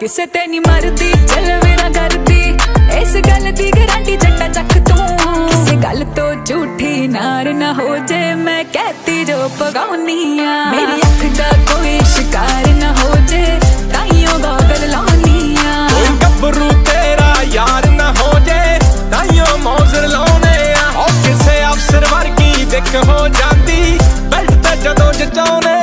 ਕਿਸੇ ਤੇ ਨਹੀਂ ਮਰਦੀ ਚਲਵੇ ਨਾ ਕਰਦੀ ਇਸ ਗੱਲ ਦੀ ਗਰੰਟੀ ਜੱਟਾ ਚੱਕ ਤੂੰ। ਕਿਸੇ ਗੱਲ ਤੋਂ ਝੂਠੀ ਨਾਰ ਨਾ ਹੋ ਜੇ, ਮੈਂ ਕਹਤੀ ਜੋ ਪਗਾਉਣੀ ਆ। ਮੇਰੀ ਅੱਖ ਦਾ ਕੋਈ ਸ਼ਿਕਾਰ ਨਾ ਹੋ ਜੇ, ਤਾਈਓ ਗੋਗਲ ਲਾਉਣੀ ਆ। ਕੋਈ ਗੱਭਰੂ ਤੇਰਾ ਯਾਰ ਨਾ ਹੋ ਜੇ, ਤਾਈਓ ਮੌਜ਼ਰ ਲਾਉਣੇ ਆ। ਹੋ ਕਿਸੇ ਅਫਸਰ ਵਰਗੀ ਦਿੱਖ ਹੋ ਜਾਂਦੀ ਬੈਠ ਤੇ ਜਦੋਂ ਜਚਾਉਣੇ